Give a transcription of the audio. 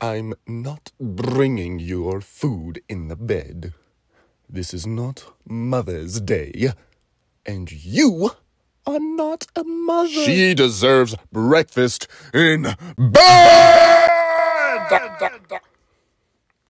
I'm not bringing your food in the bed. This is not Mother's Day. And you are not a mother. She deserves breakfast in bed!